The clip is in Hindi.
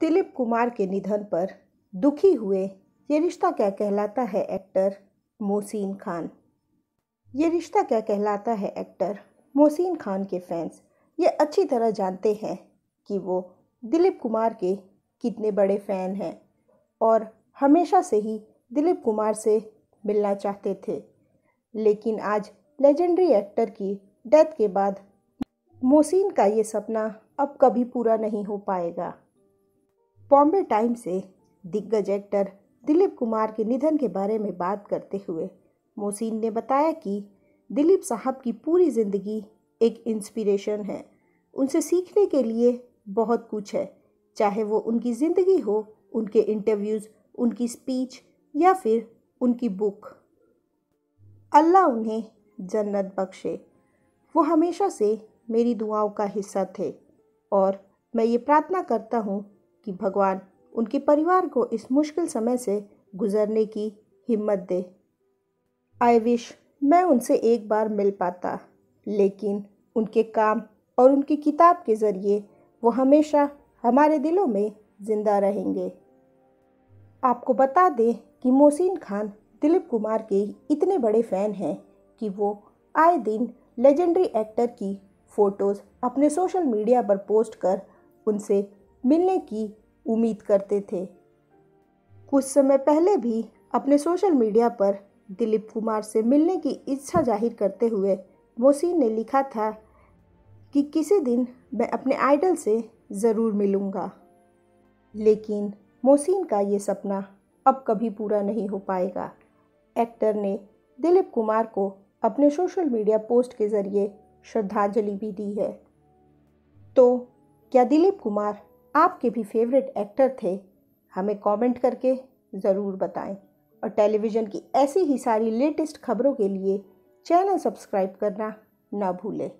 दिलीप कुमार के निधन पर दुखी हुए ये रिश्ता क्या कहलाता है एक्टर मोहसिन खान? ये रिश्ता क्या कहलाता है एक्टर मोहसिन खान के फैंस ये अच्छी तरह जानते हैं कि वो दिलीप कुमार के कितने बड़े फ़ैन हैं और हमेशा से ही दिलीप कुमार से मिलना चाहते थे। लेकिन आज लेजेंडरी एक्टर की डेथ के बाद मोहसिन का ये सपना अब कभी पूरा नहीं हो पाएगा। बॉम्बे टाइम से दिग्गज एक्टर दिलीप कुमार के निधन के बारे में बात करते हुए मोहसिन ने बताया कि दिलीप साहब की पूरी ज़िंदगी एक इंस्पिरेशन है। उनसे सीखने के लिए बहुत कुछ है। चाहे वो उनकी ज़िंदगी हो, उनके इंटरव्यूज़ उनकी स्पीच या फिर उनकी बुक अल्लाह उन्हें जन्नत बख्शे। वो हमेशा से मेरी दुआओं का हिस्सा थे और मैं ये प्रार्थना करता हूँ कि भगवान उनके परिवार को इस मुश्किल समय से गुजरने की हिम्मत दे। आई विश मैं उनसे एक बार मिल पाता, लेकिन उनके काम और उनकी किताब के ज़रिए वो हमेशा हमारे दिलों में ज़िंदा रहेंगे। आपको बता दें कि मोहसिन खान, दिलीप कुमार के इतने बड़े फ़ैन हैं कि वो आए दिन लेजेंडरी एक्टर की फ़ोटोज़ अपने सोशल मीडिया पर पोस्ट कर उनसे मिलने की उम्मीद करते थे। कुछ समय पहले भी अपने सोशल मीडिया पर दिलीप कुमार से मिलने की इच्छा ज़ाहिर करते हुए मोहसिन ने लिखा था कि किसी दिन मैं अपने आइडल से ज़रूर मिलूँगा। लेकिन मोहसिन का ये सपना अब कभी पूरा नहीं हो पाएगा। एक्टर ने दिलीप कुमार को अपने सोशल मीडिया पोस्ट के ज़रिए श्रद्धांजलि भी दी है। तो क्या दिलीप कुमार आपके भी फेवरेट एक्टर थे, हमें कमेंट करके ज़रूर बताएँ। और टेलीविज़न की ऐसी ही सारी लेटेस्ट खबरों के लिए चैनल सब्सक्राइब करना ना भूलें।